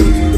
do.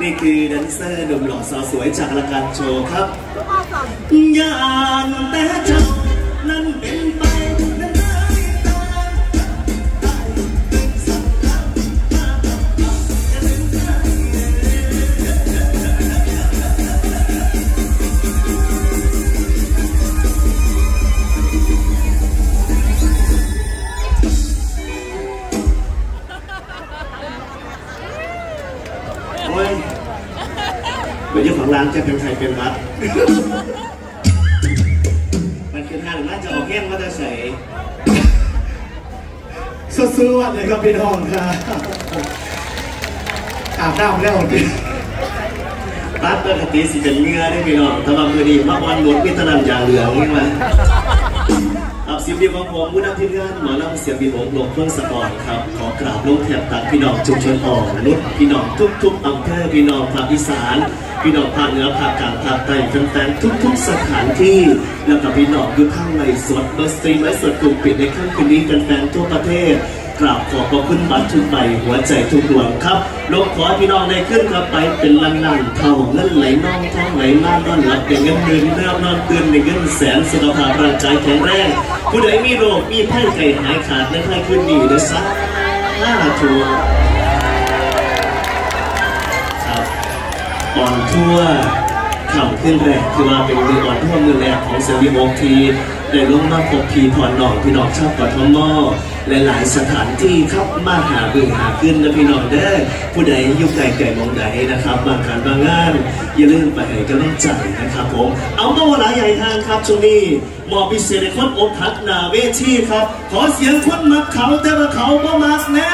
นี่คือแดนเซอร์หนุ่มหล่อสาวสวยจากรายการโชว์ครับยานแต่เจ้านั้นเป็นไป เหมือนเจ้าของร้านจะเป็นใครเป็นวัด มันคือทางน่าจะออกแห้งมาแต่ใส่สู้ๆวันเลยครับพี่น้องครับอาบน้ำแล้วพี่บ้านปกติสิเป็นเงือได้พี่น้องแต่ว่ามือดีมาวันหมดมีแตะนันยางเหลืองนี่มาครับเสียงดีของผมผู้นำทีมงานหมอลำเสียงดีของหลวงเพื่อนสปอร์ตครับ ขอกราบลงแถบตัดพี่น้องชุมชนอ่อนนุษย์พี่น้องทุกๆอำเภอพี่น้องภาคอีสาน พี่น้องภาคเหนือภาคกลางภาคใต้แฟนๆทุก ๆ สถานที่ แล้วกับพี่น้องอยู่ข้างในสดเบอร์สตรีมและสดกลุ่มปิดในค่ำคืนนี้แฟนๆทั่วประเทศกราบขอบพระคุณบัตรทุกใบหัวใจทุกดวงครับลงขอพี่น้องได้ขึ้นครับไปเป็นลังนังเท่าเงินไหลน่องท้องไหลมากนอนหลับอย่างเงินเดือนแนวนอนเตื่นในเงินแสนสุขภาพร่างกายแข็งแรงผู้ใดมีโรคมีไข้ไข้หายขาดและไข้ขึ้นดีนะซะน่าทัว อ่อนทั่วข่าวขึ้นแรกคือว่าเป็นมืออ่อนทั่วมือแรกของเซวีโอทีได้ลงมาพบพีพรหนองพี่น้องชาวกทมและหลายสถานที่ครับมาหาบือหาขึ้นนะพี่น้องเด้อผู้ใดอยุ่ไกลไก่มองใดนะครับบางการบางงานอย่าลืมไปให้กำลังใจนะครับผมเอาเมื่อเวลาใหญ่ทางครับช่วงนี้หมอพิเศษในคนอกหักนาเวทีครับ ขอเสียงคนมักเขาแต่ว่าเขาบ่มักแน่